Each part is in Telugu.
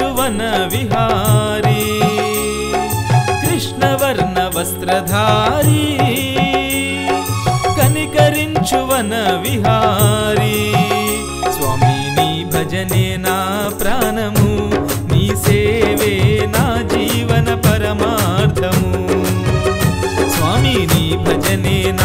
ुवन विहारी कृष्णवर्णवस्त्रधारी कनिकरिञ्चुवन विहारी स्वामिनी भजनेन प्राणमु नी सेवेना जीवन परमार्धमु स्वामिनी भजनेन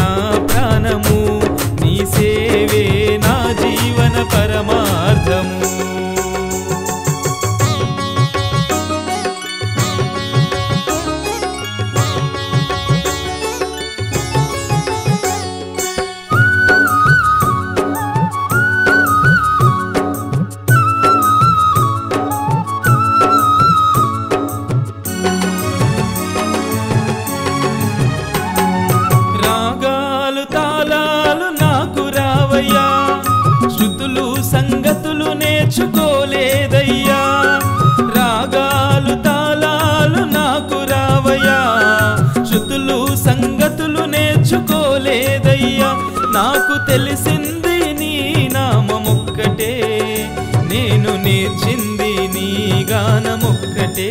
నాకు తెలిసింది నీ నామొక్కటే నేను నేర్చింది నీ గానమొక్కటే.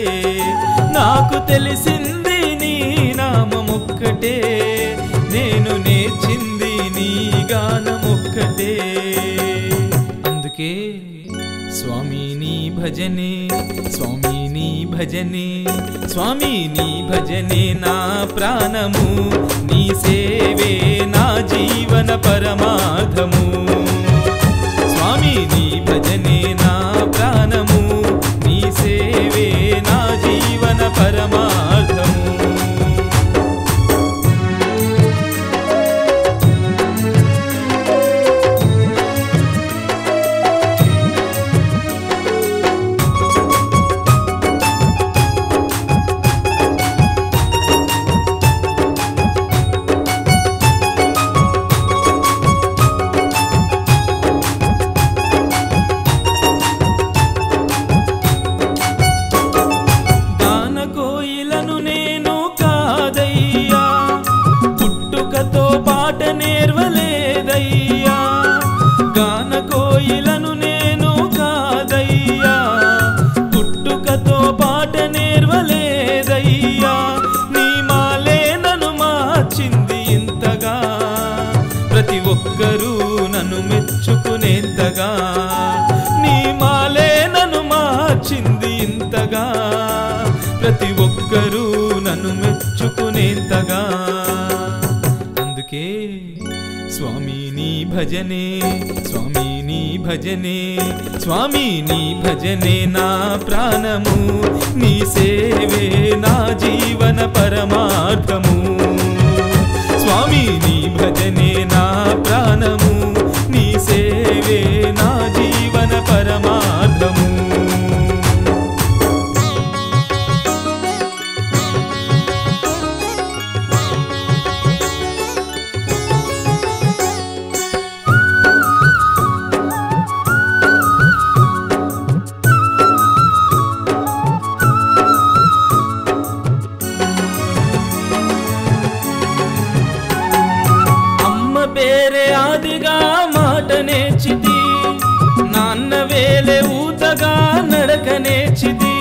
నాకు తెలిసింది నీ నామొక్కటే నేను నేర్చింది నీ గానం నీ భజనే స్వామి నీ భజనే స్వామి నీ భజనే నా ప్రాణము నీ సేవే నా జీవన పరమార్థము స్వామి నీ భజనే నా ప్రాణము నీ ఒక్కరూ నన్ను మెచ్చుకునేంతగా నీ మాలే నన్ను మార్చింది ఇంతగా. ప్రతి ఒక్కరూ నన్ను మెచ్చుకునేంతగా. అందుకే స్వామి నీ భజనే స్వామి నీ భజనే స్వామి నీ భజనే నా ప్రాణము. నీ సేవే నా జీవన పరమార్థము. అమ్మ పేరే ఆదిగా మాట నేర్చిది నాన్న వేలే ఊతగా నడక నేర్చిది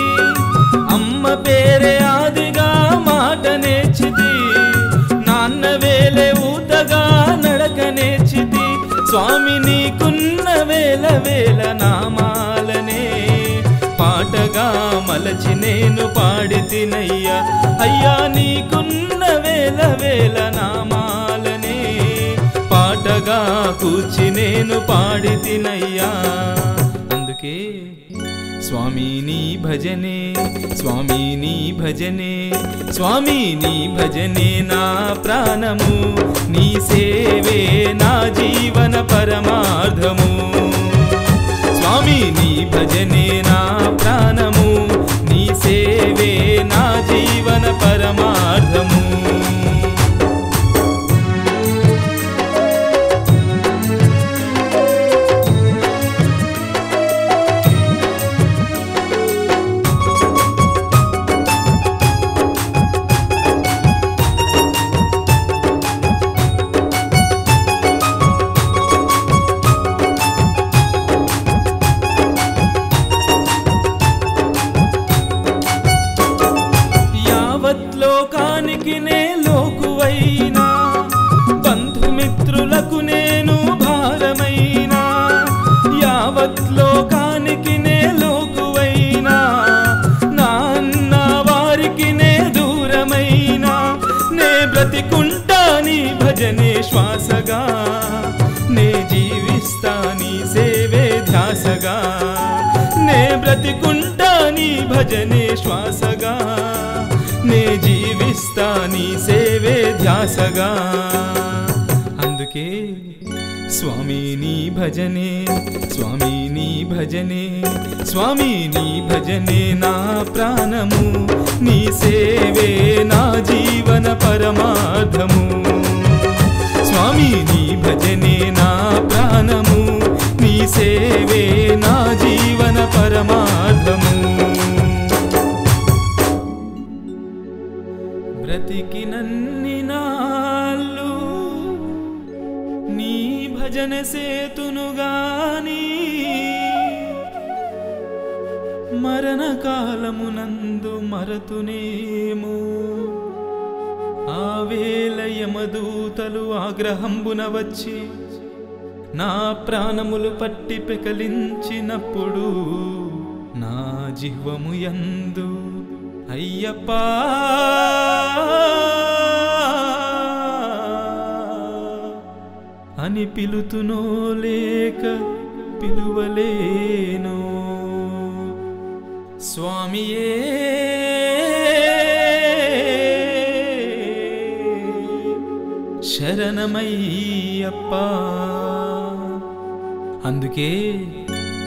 అమ్మ పేరే ఆదిగా మాట నేర్చిది నాన్న వేలే ఊతగా నడక నేర్చిది స్వామి నీకున్న వేల వేల నామాలనే పాటగా మలచి నేను పాడితినయ్యా అయ్యా నీకున్న వేల వేల నామా కూర్చి నేను పాడి తినయ్యా. అందుకే స్వామిని భజనే స్వామిని భజనే స్వామిని భజనే నా ప్రాణము. నీ సేవే నా జీవన పరమార్థము. స్వామిని భజనే నా ప్రాణము. स्थानी सेवे ध्यासगा ने ब्रतिकुण्ठानि भजने श्वासगा నే జీవిస్తా నీ సేవే ధ్యాసగా అందుకే స్వామి నీ భజనే స్వామి నీ భజనే స్వామి నీ భజనే నా ప్రాణము నీ సేవే నా జీవన పరమార్థము స్వామి నీ భజనే నా సేవే నా జీవన పరమార్థము. బ్రతికినన్ని నాళ్ళు నీ భజన సేతును గాని మరణ కాలమునందు మరతునేమో. ఆ యమదూతలు ఆగ్రహంబున వచ్చి నా ప్రాణములు పట్టి పెకలించినప్పుడు నా జీవము యందు అయ్యప్ప. అని పిలుతునో లేక పిలువలేను. స్వామియే. శరణమయ్యప్పా. అందుకే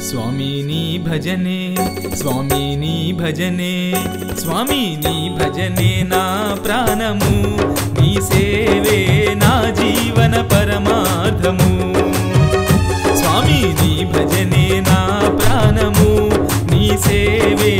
స్వామిని భజనే స్వామిని భజనే స్వామిని భజనే నా ప్రాణము నీ సేవే నా జీవన పరమార్థము. స్వామిని భజనే నా ప్రాణము నీ సేవే